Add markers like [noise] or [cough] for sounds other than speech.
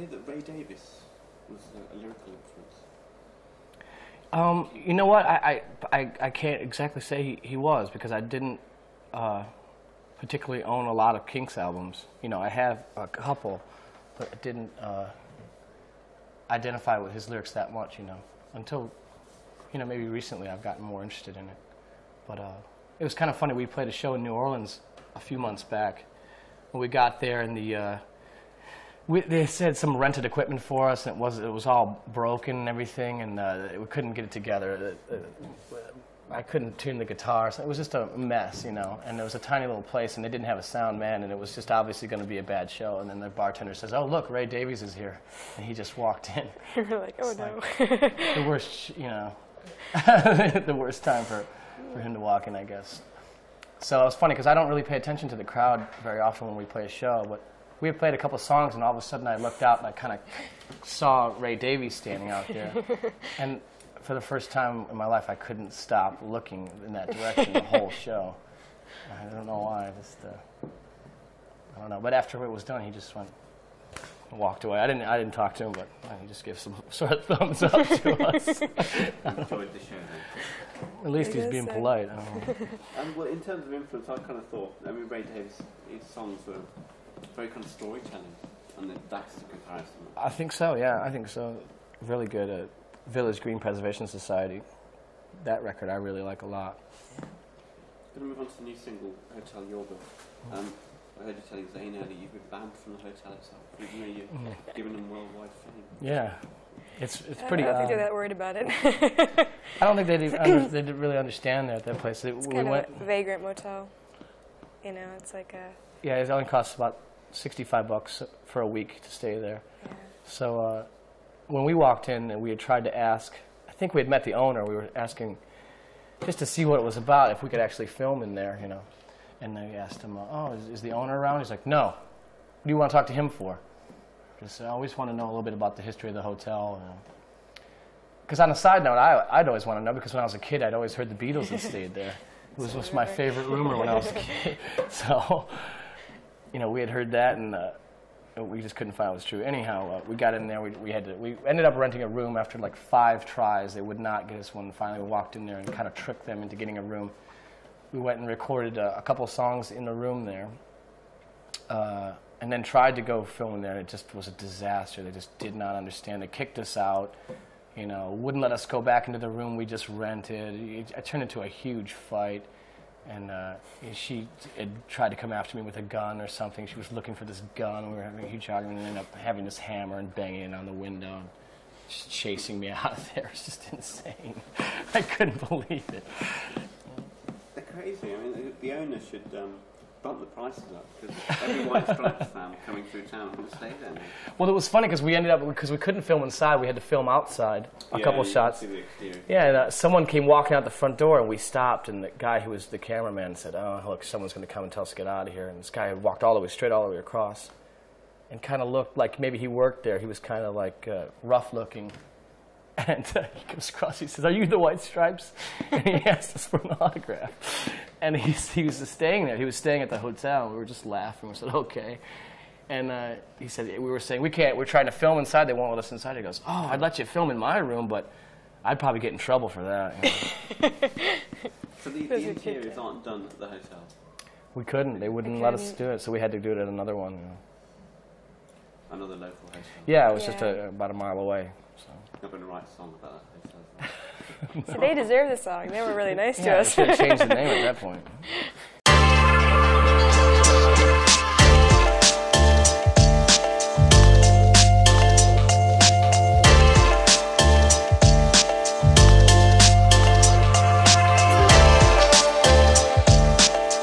hear that Ray Davies was a, a lyrical influence? Um, you know what? I, I, I, I can't exactly say he, he was because I didn't uh, particularly own a lot of Kinks albums. You know, I have a couple, but I didn't uh, identify with his lyrics that much, you know, until, you know, maybe recently I've gotten more interested in it. But uh, it was kind of funny. We played a show in New Orleans a few months back. When we got there and the, uh, we, they said some rented equipment for us, and it was it was all broken and everything, and uh, we couldn't get it together. Uh, uh, I couldn't tune the guitar, so it was just a mess, you know. And it was a tiny little place, and they didn't have a sound man, and it was just obviously going to be a bad show. And then the bartender says, "Oh, look, Ray Davies is here," and he just walked in. [laughs] You're like, oh It's no. the worst, you know, [laughs] the worst time for, for him to walk in, I guess. So it was funny because I don't really pay attention to the crowd very often when we play a show, but we had played a couple songs, and all of a sudden I looked out and I kind of saw Ray Davies standing out there, [laughs] and for the first time in my life, I couldn't stop looking in that direction the whole show. I don't know why. I just, uh, I don't know. But after it was done, he just went walked away. I didn't I didn't talk to him, but uh, he just gave some [laughs] sort of thumbs up to [laughs] us. Enjoyed the show. At least I he's being so. polite. I don't know. And well, in terms of influence, I kind of thought, I mean, Ray Davies, his songs were very kind of storytelling, and then that's the comparison. I think so. Yeah, I think so. Really good at Village Green Preservation Society. That record I really like a lot. Going to move on to the new single, Hotel Yorba. Mm. Um, I heard you telling Zayn earlier you've been banned from the hotel itself, even though you're giving them worldwide fame. Yeah, it's it's pretty. I don't think they're uh, that worried about it. I don't think they did, [laughs] under, they did really understand that that place. They, it's we kind went. of a vagrant motel. You know, it's like a Yeah, it only costs about sixty-five bucks for a week to stay there. yeah. So uh, when we walked in, and we had tried to ask, I think we had met the owner. We were asking just to see what it was about, if we could actually film in there, you know. And they asked him, "Oh, is, is the owner around?" He's like, "No." What do you want to talk to him for? Just I always want to know a little bit about the history of the hotel. Because on a side note, I, I'd always want to know because when I was a kid, I'd always heard the Beatles had stayed there. It was [laughs] just my favorite rumor when I was a kid. [laughs] So, you know, we had heard that, and uh, we just couldn't find it was true. Anyhow, uh, we got in there. We, we had to. We ended up renting a room after like five tries. They would not get us one. Finally, we walked in there and kind of tricked them into getting a room. We went and recorded uh, a couple songs in the room there, uh, and then tried to go film there. It just was a disaster. They just did not understand. They kicked us out. You know, wouldn't let us go back into the room we just rented. It, it turned into a huge fight and uh, she had tried to come after me with a gun or something. She was looking for this gun. We were having a huge argument, and ended up having this hammer and banging it on the window, and chasing me [laughs] out of there. It's just insane. [laughs] I couldn't believe it. They're crazy. I mean, the owner should um, bump the prices up because every White Stripes fan coming through town will stay there. now. Well, it was funny because we ended up because we couldn't film inside. We had to film outside a Yeah, couple shots. See the exterior. Yeah, and uh, someone came walking out the front door, and we stopped. And the guy who was the cameraman said, "Oh, look, someone's going to come and tell us to get out of here." And this guy had walked all the way straight, all the way across, and kind of looked like maybe he worked there. He was kind of like uh, rough looking. [laughs] And uh, he comes across. He says, "Are you the White Stripes?" [laughs] And he asked us for an autograph. And he, [laughs] he was staying there. He was staying at the hotel. We were just laughing. We said, "Okay." And uh, he said, "We were saying we can't. We're trying to film inside. They won't let us inside." He goes, "Oh, I'd let you film in my room, but I'd probably get in trouble for that." you [laughs] know. So the, the interiors aren't done at the hotel. We couldn't. They wouldn't let us do it, so we had to do it at another one. you know. Another local hotel. Yeah, it was just a, about a mile away. So. Not going to write a song about that hotel. [laughs] [laughs] So they deserve the song. They were really nice to Yeah, we us. should have changed the name at that [laughs] point.